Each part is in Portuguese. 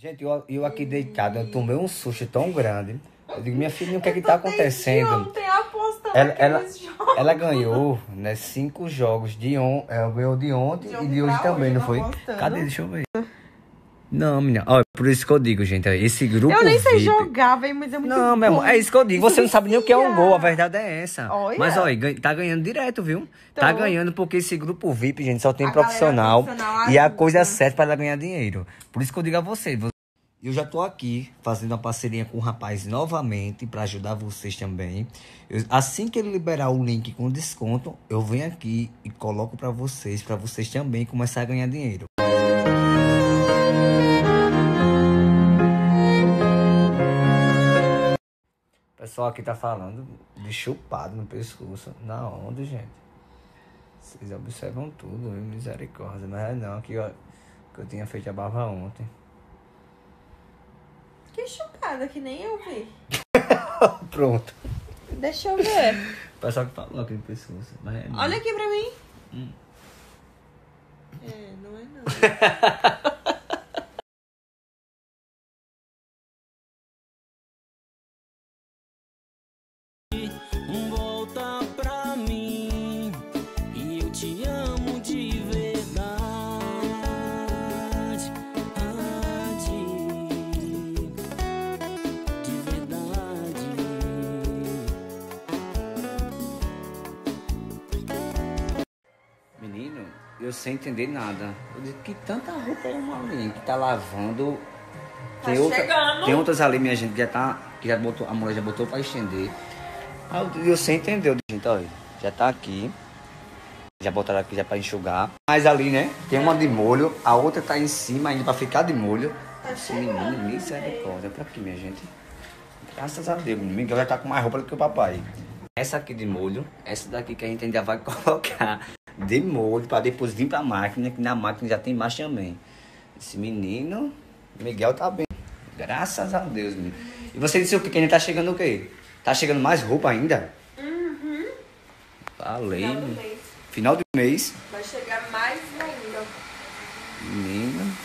Gente, eu, eu aqui deitado, eu tomei um susto tão grande. Eu digo, minha filha, o que é que tá acontecendo? Ela, ela, ela ganhou, né, cinco jogos de on, ela ganhou de ontem De e de hoje também, hoje, não foi? Cadê? Deixa eu ver. Não, menina. Ó, por isso que eu digo, gente, esse grupo Eu nem sei VIP... jogar, velho, mas é muito Não, meu amor, é isso que eu digo. Você não sabe nem o que é um gol, a verdade é essa. Olha. Mas, olha, tá ganhando direto, viu? Tá Então. ganhando porque esse grupo VIP, gente, só tem A profissional. profissional E a coisa certa pra ela ganhar dinheiro. Por isso que eu digo a você. vo- Eu já tô aqui fazendo uma parceria com o rapaz novamente pra ajudar vocês também. Eu- assim que ele liberar o link com desconto, eu venho aqui e coloco pra vocês, pra vocês também começar a ganhar dinheiro. O pessoal aqui tá falando de chupado no pescoço. Na onda, gente. Vocês observam tudo, viu? Misericórdia. Mas é não, aqui, ó. Que eu tinha feito a barba ontem. Que chupada, que nem eu vi. Pronto. Deixa eu ver. O pessoal que falou aqui no pescoço. Mas é não. Olha aqui pra mim. É, não é não. Menino, eu sem entender nada. Eu disse, que tanta roupa é uma ali que tá lavando. Tá outra- chegando. tem outras ali, minha gente, que já tá. Que já botou, a mulher já botou pra estender. Aí eu, eu sem entender, eu disse, gente, olha, já tá aqui. Já botaram aqui já pra enxugar. Mas ali, né? Tem uma de molho, a outra tá em cima ainda pra ficar de molho. Tá menino, misericórdia. Pra aqui, minha gente. Graças a Deus, o Miguel já tá com mais roupa do que o papai. Essa aqui de molho, essa daqui que a gente ainda vai colocar de molho pra depois vir pra máquina, que na máquina já tem mais também. Esse menino, Miguel tá bem. Graças a Deus, menino. E você disse o que? Que ainda tá chegando o quê? Tá chegando mais roupa ainda? Uhum. Falei. Final do mês. Final do mês. Vai chegar mais ainda. Menino.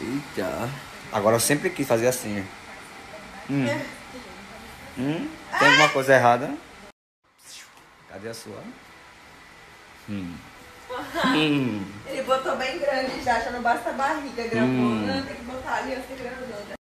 Eita. Agora eu sempre quis fazer assim. Hum. Hum? Tem alguma coisa errada? Cadê a sua? Hum. Hum. Ele botou bem grande já, já não basta a barriga grandona, tem que botar a aliança grandona.